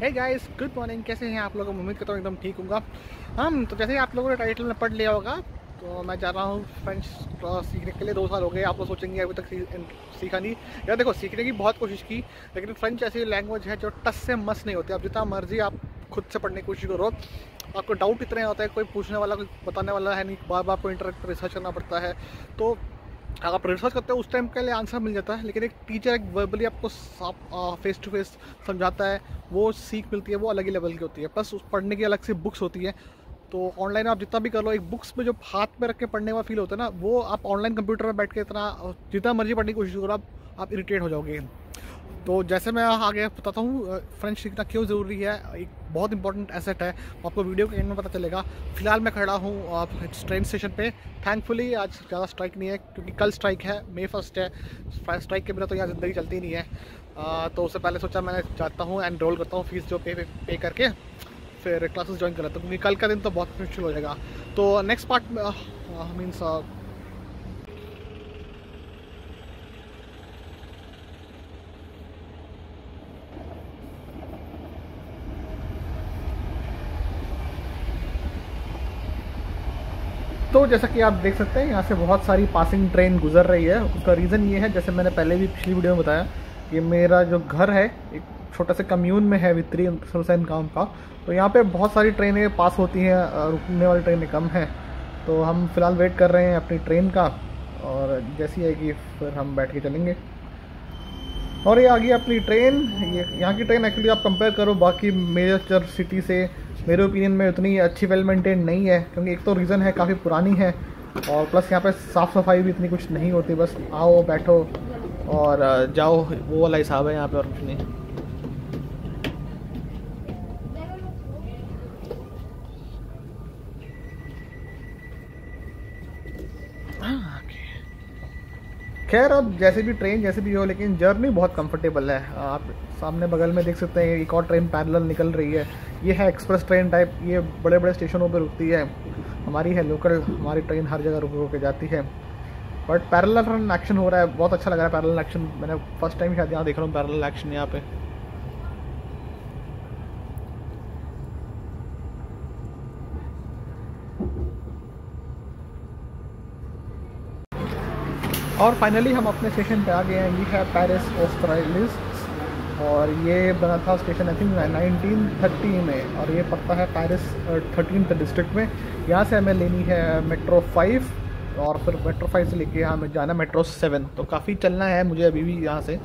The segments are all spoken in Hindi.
हे गाइस गुड मॉर्निंग कैसे हैं आप लोग? उम्मीद करता हूँ एकदम ठीक होगा। हम तो जैसे आप लोगों ने टाइटल में पढ़ लिया होगा तो मैं जा रहा हूँ फ्रेंच सीखने के लिए। दो साल हो गए, आप लोग सोचेंगे अभी तक सीखा नहीं। यार देखो, सीखने की बहुत कोशिश की, लेकिन फ्रेंच ऐसी लैंग्वेज है जो टस से मस नहीं होती। आप जितना मर्ज़ी आप खुद से पढ़ने की कोशिश करो, आपको डाउट इतने होता है, कोई पूछने वाला, कोई बताने वाला है नहीं। बार बार आपको इंटरेक्ट रिसर्च करना पड़ता है। तो अगर आप रिसर्च करते हो, उस टाइम के लिए आंसर मिल जाता है, लेकिन एक टीचर एक वर्बली आपको फेस टू फेस समझाता है, वो सीख मिलती है, वो अलग ही लेवल की होती है। प्लस उस पढ़ने की अलग से बुक्स होती है। तो ऑनलाइन आप जितना भी कर लो, एक बुक्स में जो हाथ में रख के पढ़ने का फील होता है ना, वो आप ऑनलाइन कंप्यूटर में बैठ के इतना, जितना मर्ज़ी पढ़ने की कोशिश करो, आप आप इरीटेट हो जाओगे। तो जैसे मैं आगे बताता हूँ फ्रेंच सीखना क्यों ज़रूरी है? एक बहुत इंपॉर्टेंट एसेट है। आपको वीडियो के एंड में पता चलेगा। फ़िलहाल मैं खड़ा हूँ ट्रेन स्टेशन पे। थैंकफुली आज ज़्यादा स्ट्राइक नहीं है क्योंकि कल स्ट्राइक है मे फ़र्स्ट है। स्ट्राइक के बिना तो यहाँ ज़िंदगी चलती नहीं है। आ, तो उससे पहले सोचा मैं जाता हूँ एनरोल करता हूँ फ़ीस जो पे पे, पे करके। फिर क्लासेस ज्वाइन कर लेता हूँ क्योंकि कल का दिन तो बहुत मुश्किल हो जाएगा। तो नेक्स्ट पार्ट मीन्स तो जैसा कि आप देख सकते हैं, यहाँ से बहुत सारी पासिंग ट्रेन गुजर रही है। उसका रीज़न ये है, जैसे मैंने पहले भी पिछली वीडियो में बताया कि मेरा जो घर है, एक छोटा सा कम्यून में है वित्री सरसैन गाँव का तो यहाँ पे बहुत सारी ट्रेनें पास होती हैं रुकने वाली ट्रेनें कम हैं। तो हम फ़िलहाल वेट कर रहे हैं अपनी ट्रेन का, और जैसी आएगी फिर हम बैठ के चलेंगे। और ये आ गई अपनी ट्रेन ये, यहाँ की ट्रेन एक्चुअली आप कंपेयर करो, बाकी मेजर सिटी से मेरे ओपिनियन में उतनी अच्छी वेल मेंटेन नहीं है, क्योंकि एक तो रीज़न है, काफ़ी पुरानी है, और प्लस यहाँ पे साफ़ सफ़ाई भी इतनी कुछ नहीं होती, बस आओ, बैठो, और जाओ, वो वाला हिसाब है यहाँ पे और कुछ नहीं। खैर, अब जैसे भी ट्रेन जैसे भी हो, लेकिन जर्नी बहुत कंफर्टेबल है। आप सामने बगल में देख सकते हैं, एक और ट्रेन पैरेलल निकल रही है। ये है एक्सप्रेस ट्रेन टाइप ये बड़े बड़े स्टेशनों पर रुकती है। हमारी है लोकल हमारी ट्रेन हर जगह रुक रुक के जाती है। बट पैरल रन एक्शन हो रहा है, बहुत अच्छा लग रहा है पैरेलल एक्शन मैंने फ़र्स्ट टाइम शायद यहाँ देख रहा हूँ पैरेलल एक्शन यहाँ पे। और फाइनली हम अपने स्टेशन पे आ गए हैं। ये है पेरिस ऑस्ट्रेलिस और ये बना था station I think nineteen thirty में। और ये पड़ता है पैरिस थर्टीन डिस्ट्रिक्ट में। यहाँ से हमें लेनी है मेट्रो फाइव और फिर मेट्रो फाइव से लेके यहाँ हमें जाना मेट्रो सेवन तो काफ़ी चलना है मुझे अभी भी यहाँ से।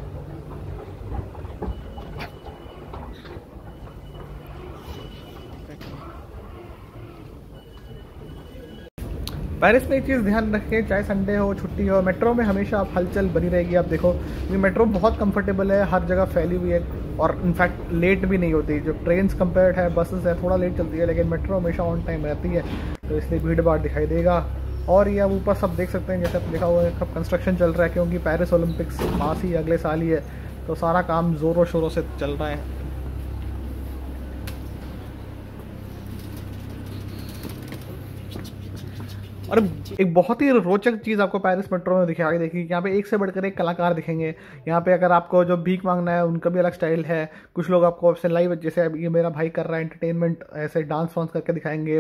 पेरिस में एक चीज़ ध्यान रखें, चाहे संडे हो, छुट्टी हो, मेट्रो में हमेशा आप हलचल बनी रहेगी। आप देखो, ये मेट्रो बहुत कंफर्टेबल है, हर जगह फैली हुई है, और इनफैक्ट लेट भी नहीं होती। जो ट्रेन कंपेयर्ड है बसेस है, थोड़ा लेट चलती है, लेकिन मेट्रो हमेशा ऑन टाइम रहती है। तो इसलिए भीड़ भाड़ दिखाई देगा। और ये अब ऊपर सब देख सकते हैं, जैसे आप देखा हुआ है कंस्ट्रक्शन चल रहा है, क्योंकि पेरिस ओलंपिक्स पास ही, अगले साल ही है। तो सारा काम ज़ोरों शोरों से चल रहा है। और एक बहुत ही रोचक चीज़ आपको पेरिस मेट्रो में दिखाई देखिए यहाँ पे एक से बढ़कर एक कलाकार दिखेंगे। यहाँ पे अगर आपको जो भीख मांगना है उनका भी अलग स्टाइल है। कुछ लोग आपको ऐसे लाइव जैसे ये मेरा भाई कर रहा है एंटरटेनमेंट ऐसे डांस वांस करके दिखाएँगे।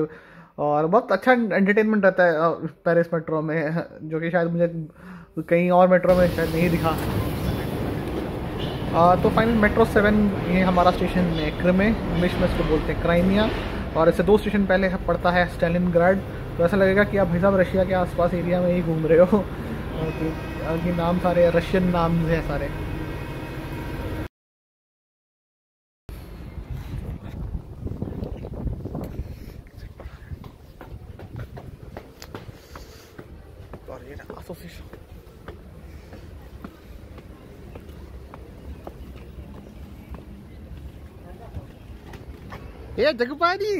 और बहुत अच्छा एंटरटेनमेंट रहता है पेरिस मेट्रो में जो कि शायद मुझे कहीं और मेट्रो में शायद नहीं दिखा। आ, तो फाइनल मेट्रो सेवन ये हमारा स्टेशन है क्रिमे इंग्लिश में इसको बोलते हैं क्राइमिया और इससे दो स्टेशन पहले पड़ता है स्टेलिन तो ऐसा लगेगा कि आप भाई साहब रशिया के आसपास एरिया में ही घूम रहे हो। और नाम सारे रशियन नाम हैं सारे। ये जगपानी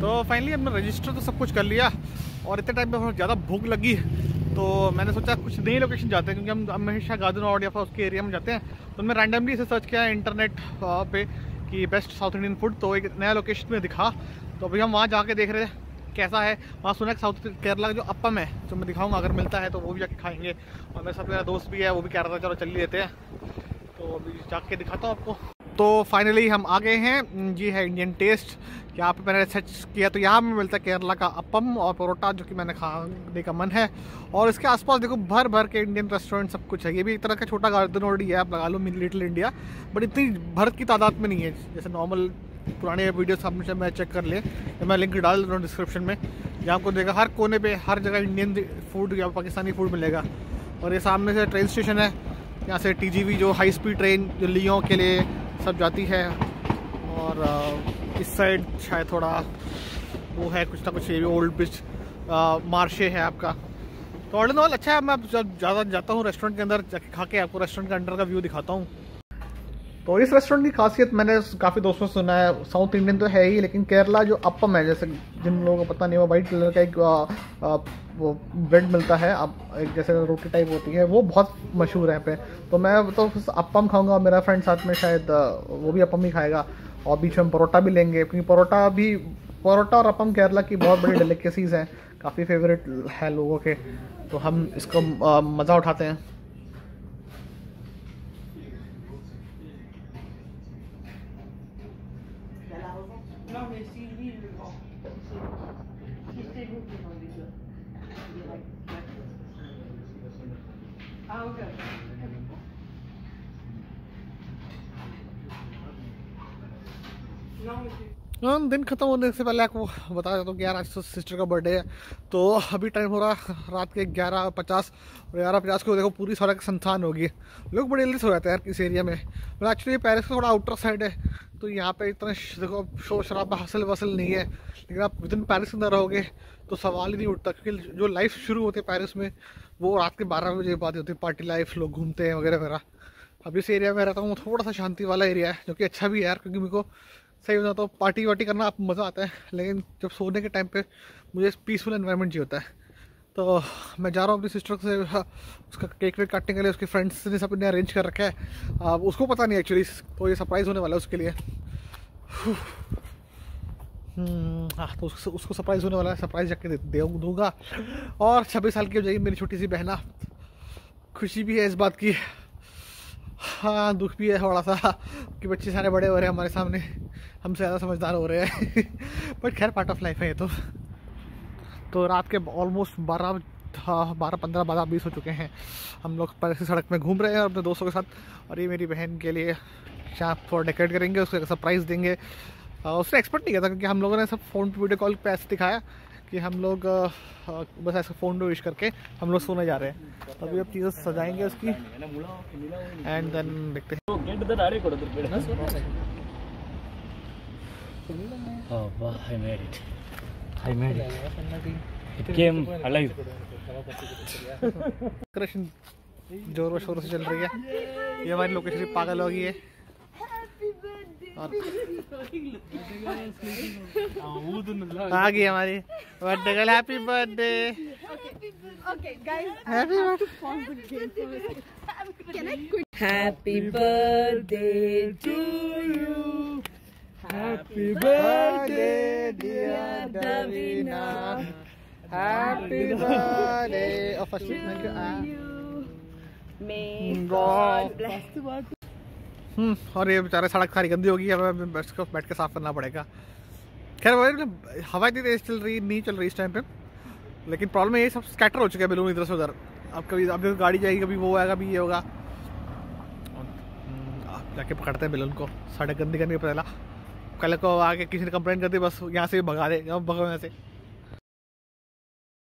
तो फाइनली हमने रजिस्टर तो सब कुछ कर लिया और इतने टाइम में बहुत ज़्यादा भूख लगी तो मैंने सोचा कुछ नई लोकेशन जाते हैं, क्योंकि हम हमेशा गार्डन रोड या फिर उसके एरिया में जाते हैं। तो मैं रैंडमली इसे सर्च किया इंटरनेट पे कि बेस्ट साउथ इंडियन फ़ूड तो एक नया लोकेशन में दिखा। तो अभी हम वहाँ जाके देख रहे हैं कैसा है। वहाँ सुना है साउथ केरला का जो अपम है, जो मैं दिखाऊँगा, अगर मिलता है तो वो भी जाके खाएँगे। और मेरे साथ मेरा दोस्त भी है, वो भी कह रहा था चलो चल ही लेते हैं। तो अभी जाके दिखाता हूँ आपको। तो फाइनली हम आ गए हैं। ये है इंडियन टेस्ट यहाँ पे मैंने सर्च किया तो यहाँ में मिलता है केरला का अपम और परोटा जो कि मैंने खाने का मन है। और इसके आसपास देखो भर भर के इंडियन रेस्टोरेंट सब कुछ है। ये भी एक तरह का छोटा गार्डन ओडी है, आप लगा लो लिटिल इंडिया बट इतनी भर की तादाद में नहीं है। जैसे नॉर्मल पुराने वीडियोस हमेशा मैं चेक कर ले मैं लिंक डाल दूँ डिस्क्रिप्शन में। जहाँ आपको देखा हर कोने पे, हर जगह इंडियन फ़ूड या पाकिस्तानी फ़ूड मिलेगा। और ये सामने से ट्रेन स्टेशन है। यहाँ से टीजीवी जो हाई स्पीड ट्रेन जो लियो के लिए सब जाती है और इस साइड शायद थोड़ा वो है, कुछ ना कुछ ये भी ओल्ड ब्रिज मार्शे है आपका। तो ऑल इन ऑल अच्छा है, मैं जब ज़्यादा जाता हूँ रेस्टोरेंट के अंदर खा के आपको रेस्टोरेंट के अंडर का व्यू दिखाता हूँ। तो इस रेस्टोरेंट की खासियत मैंने काफ़ी दोस्तों से सुना है। साउथ इंडियन तो है ही लेकिन केरला जो अपम है जैसे जिन लोगों को पता नहीं वो वाइट कलर का एक आ, आ, वो ब्रेड मिलता है अब एक जैसे रोटी टाइप होती है वो बहुत मशहूर है पे। तो मैं तो अपम खाऊँगा और मेरा फ्रेंड साथ में शायद वो भी अपम ही खाएगा और बीच में परोठा भी लेंगे क्योंकि परोठा भी परोटा और अपम केरला की बहुत बड़ी डेलिकेसीज हैं काफ़ी फेवरेट है लोगों के। तो हम इसको मज़ा उठाते हैं। Non, mais si lui, le vend, si c'est vous qui vendez ça, Ah, ok. Non, monsieur. दिन खत्म होने से पहले आपको बता देता हूँ कि यार आज तो सिस्टर का बर्थडे है। तो अभी टाइम हो रहा है, रात के ग्यारह पचास। और ग्यारह पचास को देखो, पूरी सड़क संस्थान होगी। लोग बड़े जल्दी हो जाते हैं यार इस एरिया में। मतलब एक्चुअली पेरिस का थोड़ा आउटर साइड है। तो यहाँ पे इतना देखो, शोर शराबा हासिल वसल नहीं है। लेकिन आप विद इन पैरिस के अंदर रहोगे तो सवाल ही नहीं उठता। क्योंकि जो लाइफ शुरू होती है पैरिस में, वो रात के बारह बजे बात होती है। पार्टी लाइफ लोग घूमते हैं वगैरह वगैरह अब इस एरिया में रहता हूँ, थोड़ा सा शांति वाला एरिया है, जो कि अच्छा भी है यार, क्योंकि मेरे को सही होता तो पार्टी वार्टी करना आप मज़ा आता है लेकिन जब सोने के टाइम पे मुझे पीसफुल एनवायरनमेंट चाहिए होता है तो मैं जा रहा हूँ अपनी सिस्टर से उसका केक वेक काटने के लिए उसके फ्रेंड्स ने सबने अरेंज कर रखा है। अब उसको पता नहीं एक्चुअली तो ये सरप्राइज़ होने वाला है उसके लिए। हम्म, हाँ तो उसको उसको सरप्राइज़ होने वाला है सरप्राइज़ जाके दे दूँगा। और छब्बीस साल की हो जाएगी मेरी छोटी सी बहना खुशी भी है इस बात की। हाँ दुख भी है थोड़ा सा कि बच्चे सारे बड़े हो रहे हैं हमारे सामने। हमसे ज़्यादा समझदार हो रहे हैं। बट खैर पार्ट ऑफ़ लाइफ है ये तो। तो रात के ऑलमोस्ट बारह हाँ बारह पंद्रह बारह बीस हो चुके हैं। हम लोग पर सड़क में घूम रहे हैं अपने दोस्तों के साथ। और ये मेरी बहन के लिए शाम थोड़ा डेकोरेट करेंगे उसको सरप्राइज़ देंगे। उसने एक्सपेक्ट नहीं किया था क्योंकि हम लोगों ने सब फ़ोन पे वीडियो कॉल पे ऐसे दिखाया कि हम लोग बस ऐसे फ़ोन पे विश करके हम लोग सोने जा रहे हैं। तो अभी अब चीज़ें सजाएँगे उसकी। एंड देन देखते हैं। Oh, wow, I made it. I made it. It came alive. Krishna ज़ोर शोर से चल रही है ये हमारी लोकेशन पागल होगी है और आ गई हमारी birthday girl happy birthday Happy birthday to you. Happy birthday, dear Davina. Happy birthday. Oh, first thank you. May God bless. हम्म और ये बेचारे सड़क सारी गंदी होगी हमें बैठ को बैठ के साफ़ करना पड़ेगा। खैर वो हवा इतनी तेज चल रही नहीं चल रही इस टाइम पे। लेकिन प्रॉब्लम ये सब स्कैटर हो चुके हैं बैलून इधर से उधर। अब कभी अब गाड़ी जाएगी कभी वो आएगा कभी ये होगा। जाके पकड़ते हैं बैलून को। सड़क गंदी करने पहला। कल को आके किसी ने कंप्लेन कर दी, बस यहाँ से भी भगा दे भगो यहाँ से।